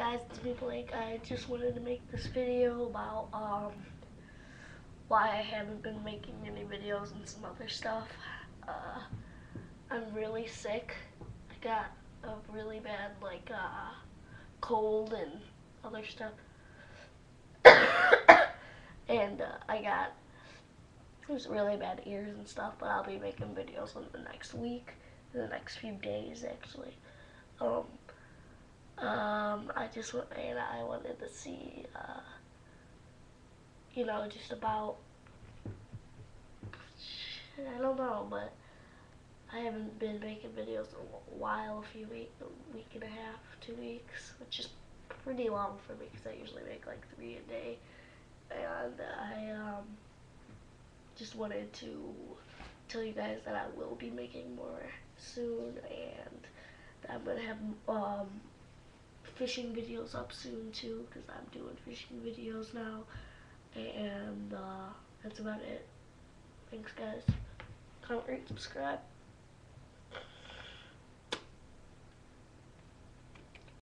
guys, it's me Blake. I just wanted to make this video about um, why I haven't been making any videos and some other stuff. Uh, I'm really sick. I got a really bad like uh, cold and other stuff. and uh, I got there's really bad ears and stuff, but I'll be making videos in the next week, in the next few days actually. Um, um, I just went and I wanted to see, uh, you know, just about, I don't know, but I haven't been making videos a while, a few weeks, a week and a half, two weeks, which is pretty long for me because I usually make like three a day, and I um, just wanted to tell you guys that I will be making more soon, and that I'm gonna have um, fishing videos up soon too because I'm doing fishing videos now. And uh, that's about it. Thanks guys. Comment rate subscribe